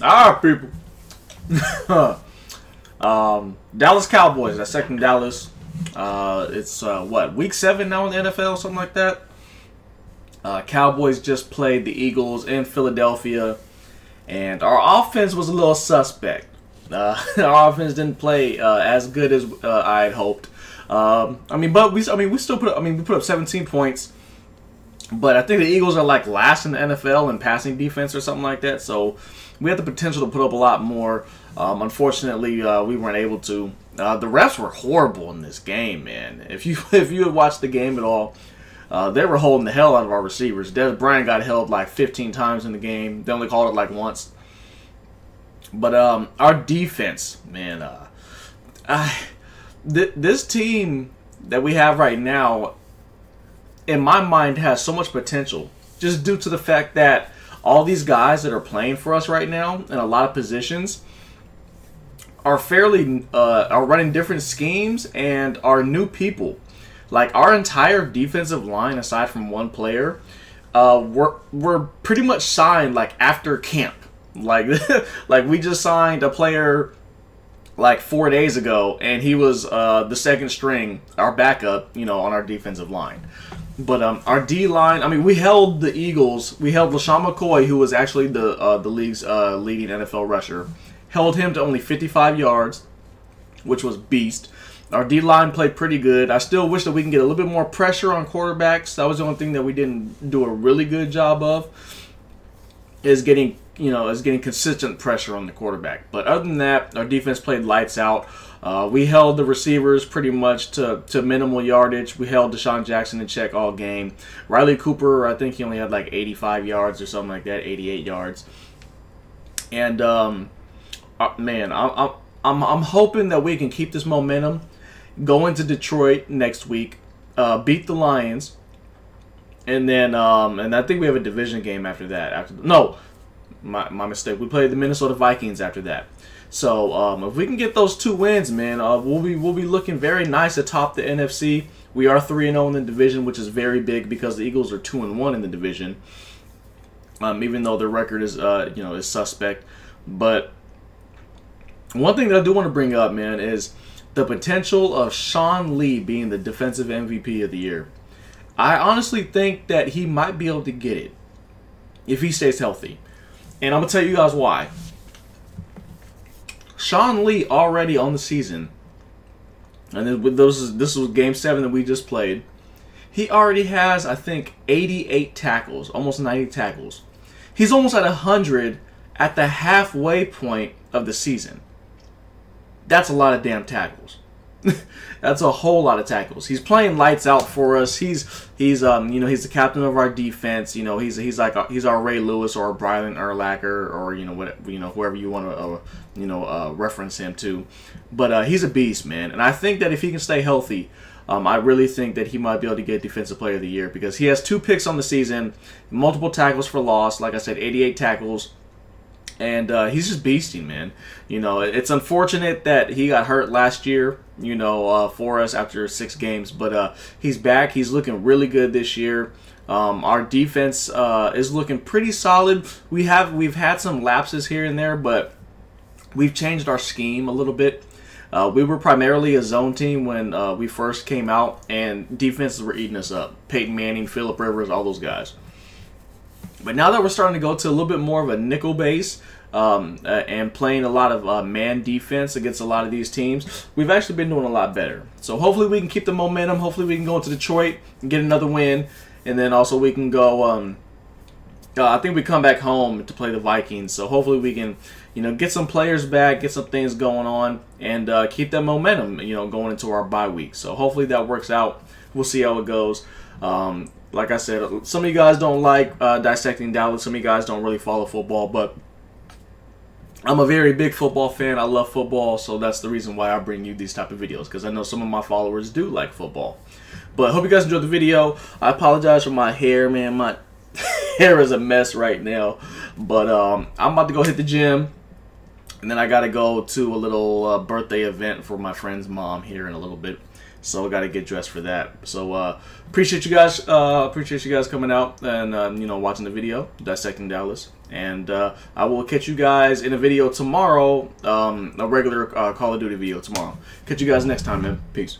Ah, people. um, Dallas Cowboys. Dissecting Dallas. Uh, it's uh, what week seven now in the NFL, something like that. Uh, Cowboys just played the Eagles in Philadelphia, and our offense was a little suspect. Uh, our offense didn't play uh, as good as uh, I had hoped. Um, I mean, but we, I mean, we still put, I mean, we put up 17 points. But I think the Eagles are like last in the NFL in passing defense or something like that. So we had the potential to put up a lot more. Um, unfortunately, uh, we weren't able to. Uh, the refs were horrible in this game, man. If you if you had watched the game at all, uh, they were holding the hell out of our receivers. Dez Bryant got held like 15 times in the game. They only called it like once. But um, our defense, man, uh, I, th- this team that we have right now in my mind has so much potential just due to the fact that all these guys that are playing for us right now in a lot of positions are fairly uh, are running different schemes and are new people. Like our entire defensive line, aside from one player, uh, we're we're pretty much signed like after camp. Like like we just signed a player like four days ago, and he was uh, the second string, our backup, you know, on our defensive line. But um, our D line, I mean, we held the Eagles. We held LeSean McCoy, who was actually the uh, the league's uh, leading NFL rusher, held him to only 55 yards, which was beast. Our D line played pretty good. I still wish that we can get a little bit more pressure on quarterbacks. That was the only thing that we didn't do a really good job of. Is getting you know is getting consistent pressure on the quarterback. But other than that, our defense played lights out. Uh, we held the receivers pretty much to, to minimal yardage. We held DeSean Jackson in check all game. Riley Cooper, I think he only had like 85 yards or something like that, 88 yards. And um, uh, man, I, I, I'm I'm hoping that we can keep this momentum, go into Detroit next week, uh, beat the Lions, and then um, and I think we have a division game after that. After no, my my mistake. We played the Minnesota Vikings after that. So um, if we can get those two wins, man, uh, we'll be we'll be looking very nice atop the NFC. We are three and zero oh in the division, which is very big because the Eagles are two and one in the division. Um, even though their record is uh, you know is suspect, but one thing that I do want to bring up, man, is the potential of Sean Lee being the defensive MVP of the year. I honestly think that he might be able to get it if he stays healthy. And I'm going to tell you guys why. Sean Lee already on the season, and then with those, this was Game Seven that we just played. He already has, I think, 88 tackles, almost 90 tackles. He's almost at 100 at the halfway point of the season. That's a lot of damn tackles. That's a whole lot of tackles. He's playing lights out for us. He's he's um you know he's the captain of our defense. You know he's he's like a, he's our Ray Lewis or Brian Urlacher or you know what you know whoever you want to uh, you know uh, reference him to. But uh, he's a beast, man. And I think that if he can stay healthy, um, I really think that he might be able to get Defensive Player of the Year because he has two picks on the season, multiple tackles for loss. Like I said, 88 tackles and uh, he's just beasting, man. You know, it's unfortunate that he got hurt last year. You know, uh, for us after six games, but uh, he's back. He's looking really good this year. Um, our defense uh, is looking pretty solid. We have we've had some lapses here and there, but we've changed our scheme a little bit. Uh, we were primarily a zone team when uh, we first came out, and defenses were eating us up. Peyton Manning, Philip Rivers, all those guys. But now that we're starting to go to a little bit more of a nickel base um, uh, and playing a lot of uh, man defense against a lot of these teams, we've actually been doing a lot better. So hopefully we can keep the momentum. Hopefully we can go into Detroit and get another win, and then also we can go. Um, uh, I think we come back home to play the Vikings. So hopefully we can, you know, get some players back, get some things going on, and uh, keep that momentum, you know, going into our bye week. So hopefully that works out. We'll see how it goes. Um, like I said, some of you guys don't like uh, dissecting Dallas. Some of you guys don't really follow football, but I'm a very big football fan. I love football, so that's the reason why I bring you these type of videos because I know some of my followers do like football. But hope you guys enjoyed the video. I apologize for my hair, man. My hair is a mess right now, but um, I'm about to go hit the gym. And then I got to go to a little uh, birthday event for my friend's mom here in a little bit. So I got to get dressed for that. So uh, appreciate you guys. Uh, appreciate you guys coming out and um, you know watching the video, dissecting Dallas. And uh, I will catch you guys in a video tomorrow. Um, a regular uh, Call of Duty video tomorrow. Catch you guys next time, man. Peace.